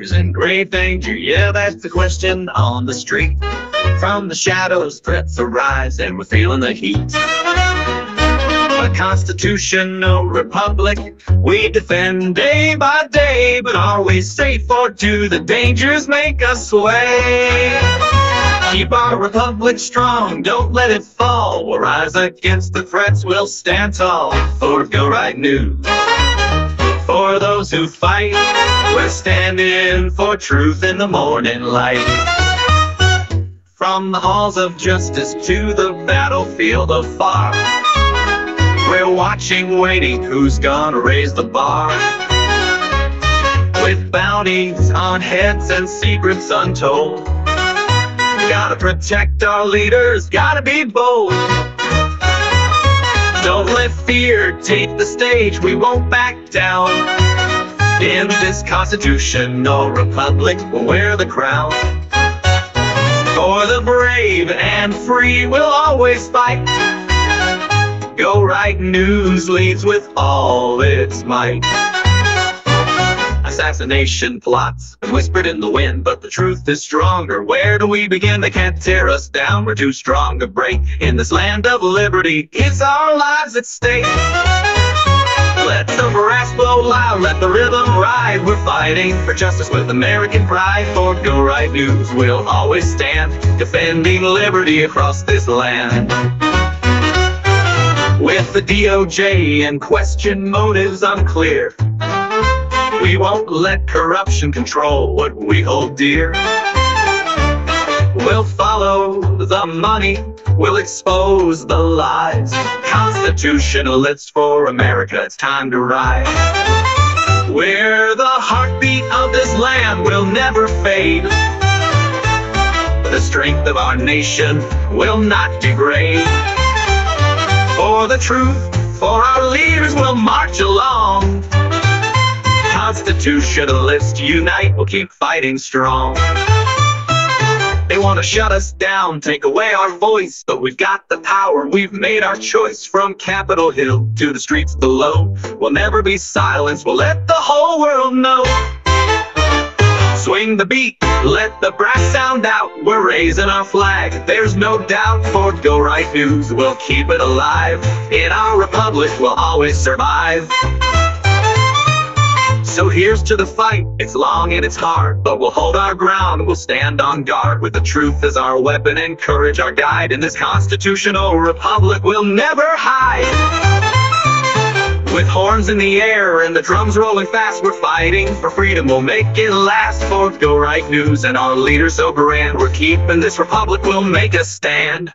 leaders in grave danger? Yeah, that's the question on the street. From the shadows, threats arise, and we're feeling the heat. A constitutional republic we defend day by day, but always safe or do The dangers make us sway. Keep our republic strong, don't let it fall. We'll rise against the threats, we'll stand tall for Go Right News. Those who fight, we're standing for truth in the morning light. From the halls of justice to the battlefield of we're watching, waiting, who's gonna raise the bar? With bounties on heads and secrets untold. Gotta protect our leaders, gotta be bold. Don't let fear take the stage, we won't back down. In this constitutional republic, we'll wear the crown. For the brave and free, we'll always fight. Go Right News leads with all its might. Assassination plots whispered in the wind, but the truth is stronger. Where do we begin? They can't tear us down. We're too strong to break. In this land of liberty, it's our lives at stake. Let the blow loud, let the rhythm ride. We're fighting for justice with American pride. For Go Right News, we'll always stand, defending liberty across this land. With the DOJ and question motives unclear, we won't let corruption control what we hold dear. We'll follow the money, we'll expose the lies. Constitutionalists for America, it's time to rise. We're the heartbeat of this land, will never fade. The strength of our nation will not degrade. For the truth, for our leaders, we'll march along. Constitutionalists unite, we'll keep fighting strong. They want to shut us down, take away our voice, but we've got the power. We've made our choice from Capitol Hill to the streets below. We'll never be silenced, we'll let the whole world know. Swing the beat, let the brass sound out. We're raising our flag, there's no doubt. For Go Right News, we'll keep it alive. In our republic, we'll always survive. So here's to the fight. It's long and it's hard, but we'll hold our ground. We'll stand on guard with the truth as our weapon and courage our guide. In this constitutional republic, we'll never hide. With horns in the air and the drums rolling fast, we're fighting for freedom. We'll make it last for Go Right News and our leaders so grand. We're keeping this republic, we'll make a stand.